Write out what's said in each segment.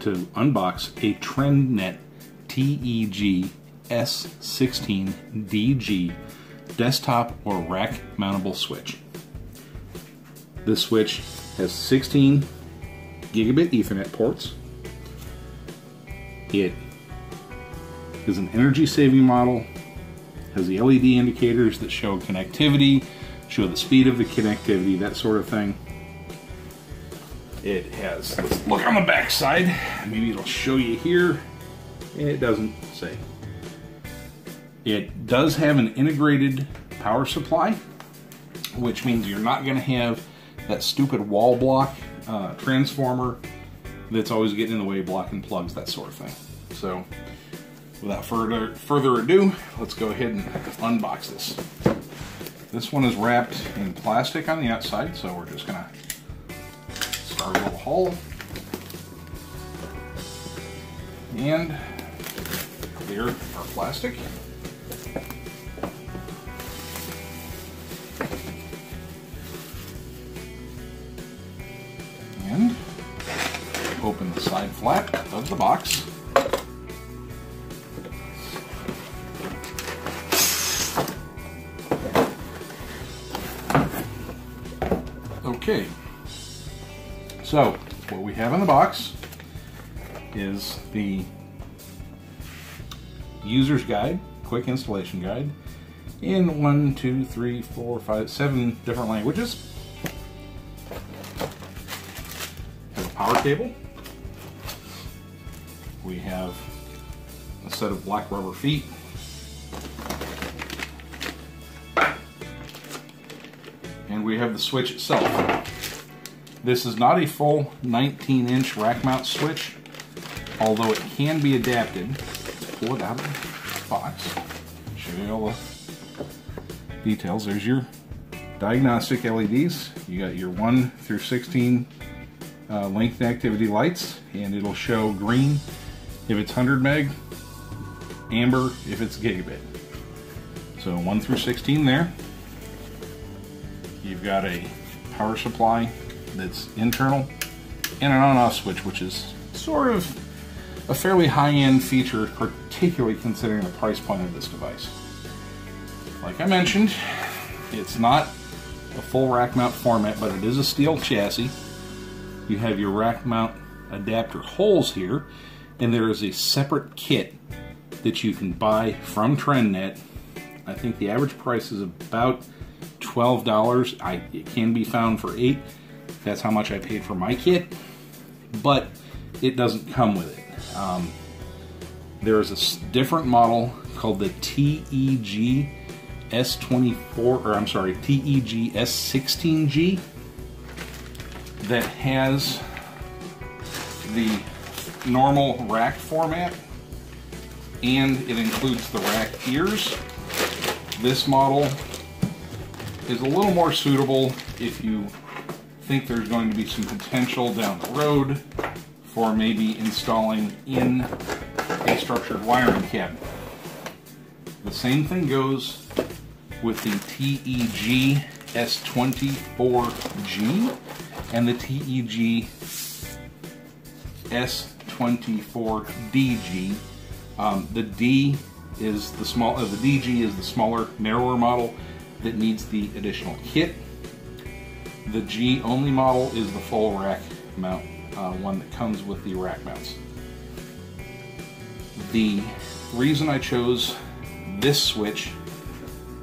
To unbox a TrendNet TEG S16DG desktop or rack mountable switch. This switch has 16 gigabit Ethernet ports. It is an energy saving model, has the LED indicators that show connectivity, show the speed of the connectivity, that sort of thing. It has, look on the back side, maybe it'll show you here. It doesn't say. It does have an integrated power supply, which means you're not going to have that stupid wall block uh, transformer that's always getting in the way, blocking plugs, that sort of thing. So, without further further ado, let's go ahead and unbox this. This one is wrapped in plastic on the outside, so we're just gonna start a little hole. And clear our plastic. And open the side flap of the box. Okay, so what we have in the box is the user's guide, quick installation guide, in one, two, three, four, five, seven different languages. Have a power cable. We have a set of black rubber feet. And we have the switch itself. This is not a full 19 inch rack mount switch, although it can be adapted. Pull it out of the box, show you all the details. There's your diagnostic LEDs. You got your 1 through 16 uh, length activity lights, and it'll show green if it's 100 meg, amber if it's gigabit. So 1 through 16 there. You've got a power supply that's internal and an on-off switch, which is sort of a fairly high-end feature, particularly considering the price point of this device. Like I mentioned, it's not a full rack mount format, but it is a steel chassis. You have your rack mount adapter holes here, and there is a separate kit that you can buy from TrendNet. I think the average price is about $12. I, it can be found for 8 That's how much I paid for my kit, but it doesn't come with it. Um, there is a different model called the TEG S24, or I'm sorry, TEG S16G that has the normal rack format and it includes the rack ears. This model is a little more suitable if you think there's going to be some potential down the road for maybe installing in a structured wiring cabinet. The same thing goes with the TEG S24G and the TEG S24DG. Um, the D is the small, uh, the DG is the smaller, narrower model that needs the additional kit. The G only model is the full rack mount, uh, one that comes with the rack mounts. The reason I chose this switch,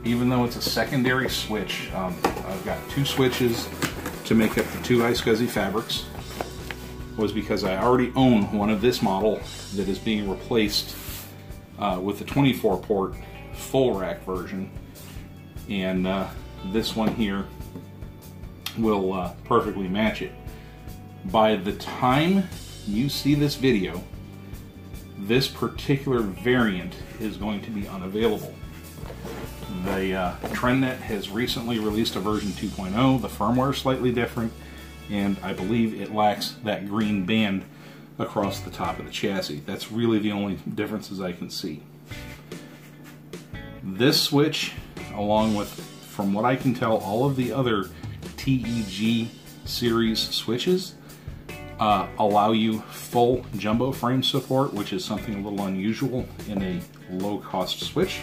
even though it's a secondary switch, um, I've got two switches to make up the two iSCSI fabrics, was because I already own one of this model that is being replaced uh, with the 24 port full rack version and uh, this one here will uh, perfectly match it. By the time you see this video, this particular variant is going to be unavailable. The uh, TrendNet has recently released a version 2.0. The firmware is slightly different, and I believe it lacks that green band across the top of the chassis. That's really the only differences I can see. This switch along with, from what I can tell, all of the other TEG series switches uh, allow you full jumbo frame support, which is something a little unusual in a low cost switch.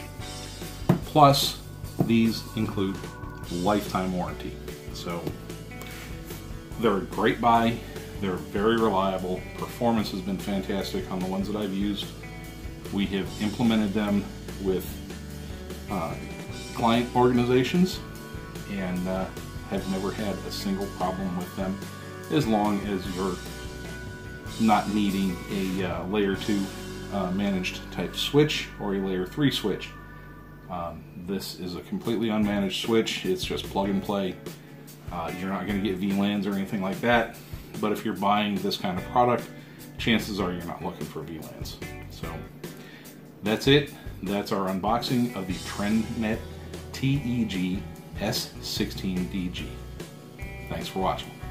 Plus, these include lifetime warranty. So they're a great buy. They're very reliable. Performance has been fantastic on the ones that I've used. We have implemented them with uh, client organizations and uh, have never had a single problem with them as long as you're not needing a uh, layer 2 uh, managed type switch or a layer 3 switch. Um, this is a completely unmanaged switch. It's just plug and play. Uh, you're not going to get VLANs or anything like that. But if you're buying this kind of product, chances are you're not looking for VLANs. So that's it. That's our unboxing of the TrendNet TEG S16DG. Thanks for watching.